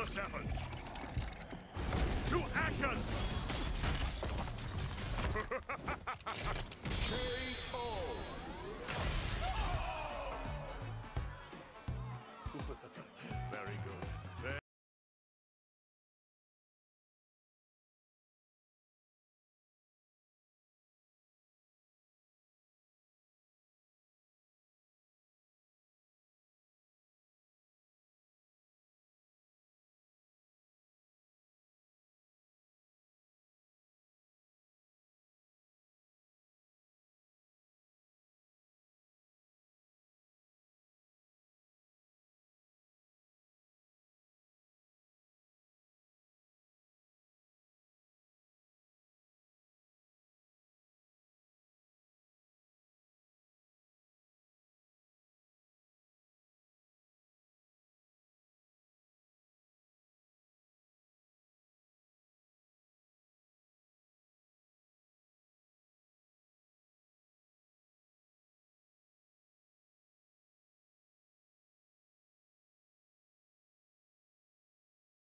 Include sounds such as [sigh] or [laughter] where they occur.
fruitless efforts. To action! K.O. [laughs] Very good.